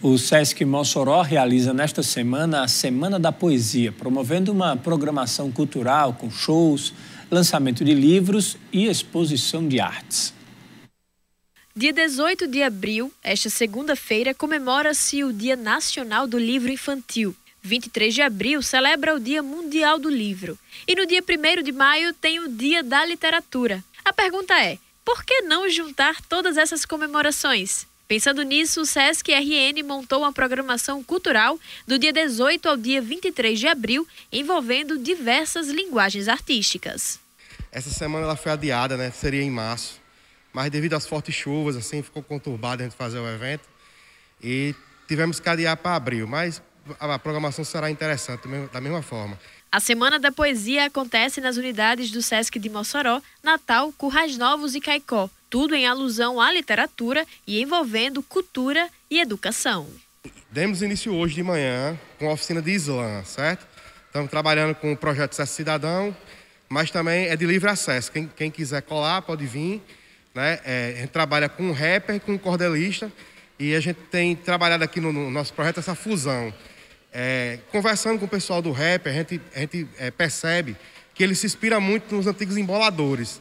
O Sesc Mossoró realiza nesta semana a Semana da Poesia, promovendo uma programação cultural com shows, lançamento de livros e exposição de artes. Dia 18 de abril, esta segunda-feira, comemora-se o Dia Nacional do Livro Infantil. 23 de abril celebra o Dia Mundial do Livro. E no dia 1 de maio tem o Dia da Literatura. A pergunta é: por que não juntar todas essas comemorações? Pensando nisso, o SESC RN montou uma programação cultural do dia 18 ao dia 23 de abril, envolvendo diversas linguagens artísticas. Essa semana ela foi adiada, né? Seria em março. Mas devido às fortes chuvas, assim, ficou conturbado a gente fazer o evento. E tivemos que adiar para abril. Mas a programação será interessante da mesma forma. A Semana da Poesia acontece nas unidades do SESC de Mossoró, Natal, Currais Novos e Caicó tudo em alusão à literatura e envolvendo cultura e educação. Demos início hoje de manhã com a oficina de Islã, certo? Estamos trabalhando com o projeto Acesso Cidadão, mas também é de livre acesso. Quem, quem quiser colar pode vir. Né? É, a gente trabalha com um rapper, com um cordelista, e a gente tem trabalhado aqui no, no nosso projeto essa fusão. É, conversando com o pessoal do rapper, a gente, a gente é, percebe que ele se inspira muito nos antigos emboladores.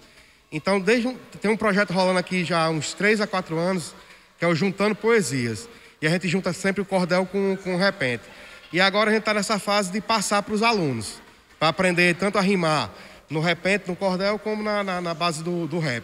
Então, desde tem um projeto rolando aqui já há uns 3 a 4 anos, que é o Juntando Poesias. E a gente junta sempre o cordel com, com o repente. E agora a gente está nessa fase de passar para os alunos, para aprender tanto a rimar no repente, no cordel, como na, na, na base do, do rap.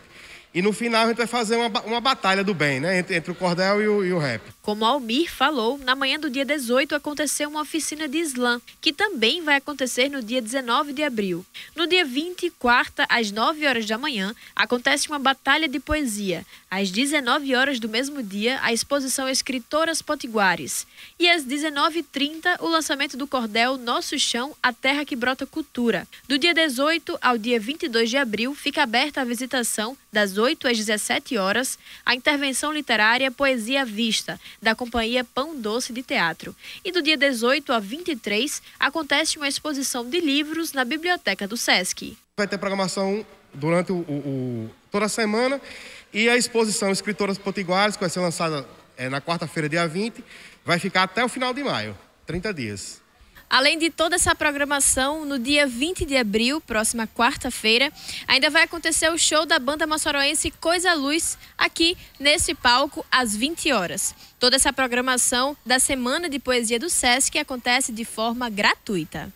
E no final a gente vai fazer uma, uma batalha do bem, né? Entre, entre o cordel e o, e o rap. Como Almir falou, na manhã do dia 18 aconteceu uma oficina de slam, que também vai acontecer no dia 19 de abril. No dia 20, quarta, às 9 horas da manhã, acontece uma batalha de poesia. Às 19 horas do mesmo dia, a exposição Escritoras Potiguares. E às 19h30, o lançamento do cordel Nosso Chão, a Terra que Brota Cultura. Do dia 18 ao dia 22 de abril, fica aberta a visitação das 8 às 17 horas, a intervenção literária Poesia Vista, da companhia Pão Doce de Teatro. E do dia 18 a 23, acontece uma exposição de livros na biblioteca do SESC. Vai ter programação durante o, o, toda a semana e a exposição Escritoras Potiguares, que vai ser lançada é, na quarta-feira, dia 20, vai ficar até o final de maio 30 dias. Além de toda essa programação, no dia 20 de abril, próxima quarta-feira, ainda vai acontecer o show da banda moçoroense Coisa Luz, aqui nesse palco, às 20 horas. Toda essa programação da Semana de Poesia do SESC acontece de forma gratuita.